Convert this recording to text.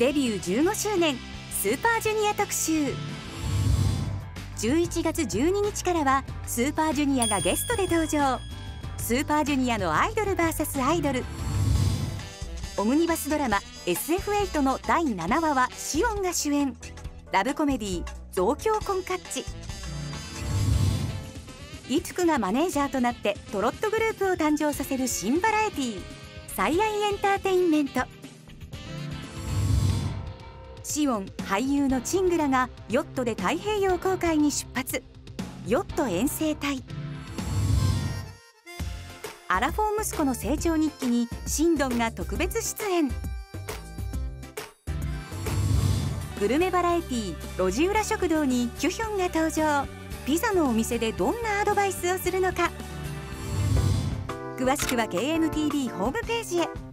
デビュー15周年スーパージュニア特集。11月12日からはスーパージュニアがゲストで登場。スーパージュニアのアイドル VS アイドル。オムニバスドラマ SF8 の第7話はシオンが主演。ラブコメディー増強婚活地イツクがマネージャーとなってトロットグループを誕生させる新バラエティー最愛エンターテインメント。シオン俳優のチングラがヨットで太平洋航海に出発。ヨット遠征隊。アラフォー息子の成長日記にシンドンが特別出演。グルメバラエティー路地裏食堂にキュヒョンが登場。ピザのお店でどんなアドバイスをするのか。詳しくは KNTV ホームページへ。